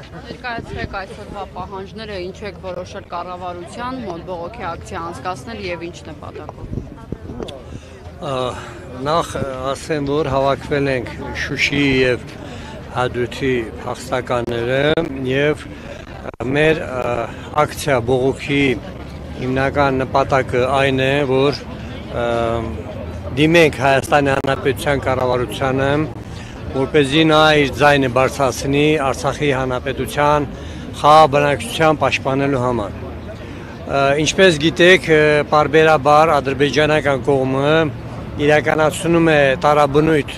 Ներկայացրեք այսօրվա պահանջները, ինչու եք որոշել կառավարության մոտ բողոքի ակցիա անցկացնել եւ ինչ նպատակով։ Նախ ասեմ, որ հավաքվել ենք Շուշիի եւ Հադրութի փախստականները եւ մեր ակցիա բողոքի հիմնական նպատակը այն է, որ դիմենք Հայաստանի Հանրապետության կառավարությանը որպեսզի նա իր ձայնը բարձրացնի Արցախի հանրապետության խաղ բնակչության պաշտպանելու համար։ Ինչպես գիտեք, բարբերաբար ադրբեջանական կողմը իրականացնում է տարաբնույթ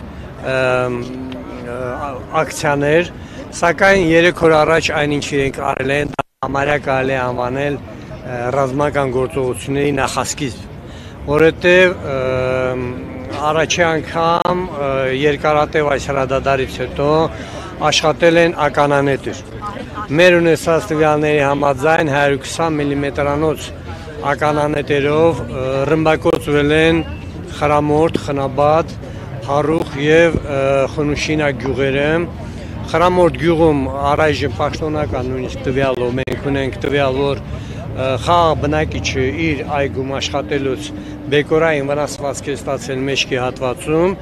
ակցիաներ, սակայն 3 օր առաջ այնինչ իրենք արել են, համարյա կարելի անվանել ռազմական գործողությունների նախասկիզբ, որովհետև առաջի անգամ երկարատև այս հրադադարից հետո աշխատել են ականանետեր։ Մեր ունեցած տվյալների համաձայն 120 մմ-անոց ականանետերով ռմբակոծվել են Խրամորդ, Խնաբադ, Հարուխ եւ Խնուշինա գյուղերը։ Խրամորդ գյուղում առայժմ պաշտոնական նույնիսկ տվյալով մենք ունենք տվյալ, որ խաղ բնակիչը իր այգում աշխատելուց բեկորային վնասվածք է ստացել մեջքի հատվածում,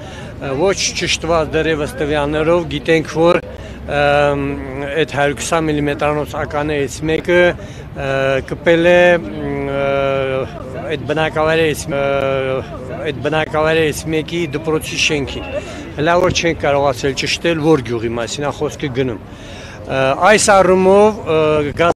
ոչ ճշտված դերևս տվյալներով գիտենք, որ այդ 120 մմ-անոց ականերից մեկը կպել է այդ բնակավայրերից այդ բնակավայրերից մեկի դպրոցի շենքին։ Հլա որ չենք կարողացել ճշտել որ գյուղի մասին, խոսքը գնում։ Այս առումով